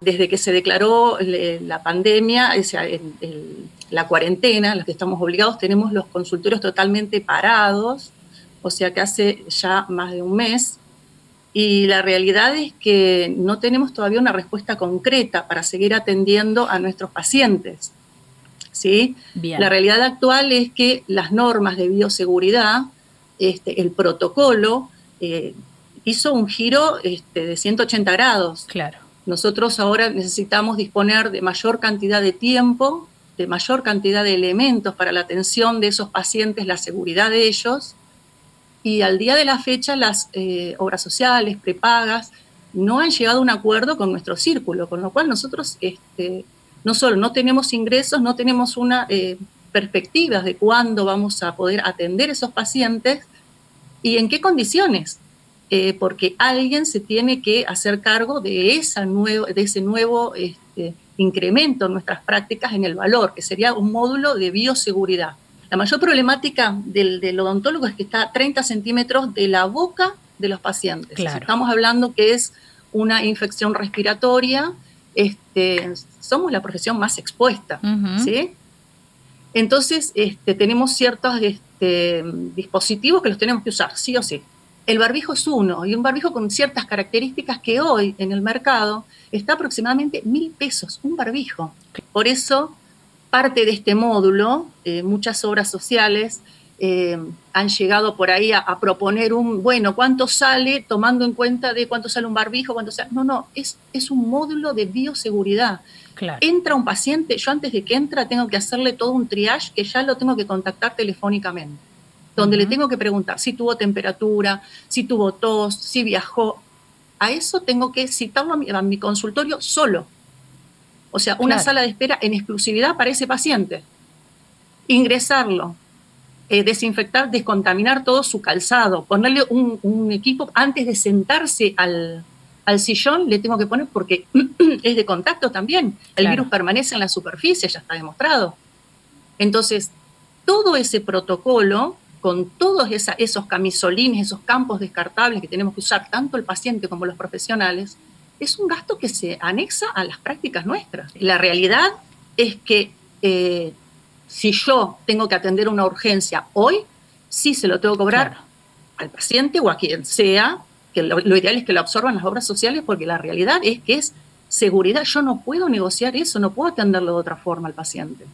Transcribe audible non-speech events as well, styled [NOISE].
Desde que se declaró la pandemia, o sea, la cuarentena, los que estamos obligados, tenemos los consultorios totalmente parados, o sea que hace ya más de un mes. Y la realidad es que no tenemos todavía una respuesta concreta para seguir atendiendo a nuestros pacientes. ¿sí? La realidad actual es que las normas de bioseguridad, este, el protocolo, eh, hizo un giro este, de 180 grados. Claro. Nosotros ahora necesitamos disponer de mayor cantidad de tiempo, de mayor cantidad de elementos para la atención de esos pacientes, la seguridad de ellos. Y al día de la fecha, las eh, obras sociales, prepagas, no han llegado a un acuerdo con nuestro círculo, con lo cual nosotros este, no solo no tenemos ingresos, no tenemos una eh, perspectiva de cuándo vamos a poder atender esos pacientes y en qué condiciones. Eh, porque alguien se tiene que hacer cargo de, esa nuevo, de ese nuevo este, incremento en nuestras prácticas en el valor, que sería un módulo de bioseguridad. La mayor problemática del, odontólogo es que está a 30 centímetros de la boca de los pacientes. Estamos hablando que es una infección respiratoria, este, somos la profesión más expuesta, ¿sí? Entonces, este, tenemos ciertos este, dispositivos que los tenemos que usar, sí o sí. El barbijo es uno, y un barbijo con ciertas características que hoy en el mercado está aproximadamente mil pesos, un barbijo. Por eso, parte de este módulo, eh, muchas obras sociales eh, han llegado por ahí a, proponer un, bueno, ¿cuánto sale tomando en cuenta de cuánto sale un barbijo? Cuánto sale? No, no, es, es un módulo de bioseguridad. Entra un paciente, yo antes de que entra tengo que hacerle todo un triage que ya lo tengo que contactar telefónicamente donde le tengo que preguntar si tuvo temperatura, si tuvo tos, si viajó. A eso tengo que citarlo a mi, consultorio solo. O sea, una sala de espera en exclusividad para ese paciente. Ingresarlo, eh, desinfectar, descontaminar todo su calzado, ponerle un, equipo antes de sentarse al, sillón, le tengo que poner porque [CLEARS THROAT] es de contacto también. El virus permanece en la superficie, ya está demostrado. Entonces, todo ese protocolo con todos esos camisolines, esos campos descartables que tenemos que usar tanto el paciente como los profesionales, es un gasto que se anexa a las prácticas nuestras. La realidad es que eh, si yo tengo que atender una urgencia hoy, sí se lo tengo que cobrar al paciente o a quien sea, que lo, lo, ideal es que lo absorban las obras sociales, porque la realidad es que es seguridad. Yo no puedo negociar eso, no puedo atenderlo de otra forma al paciente.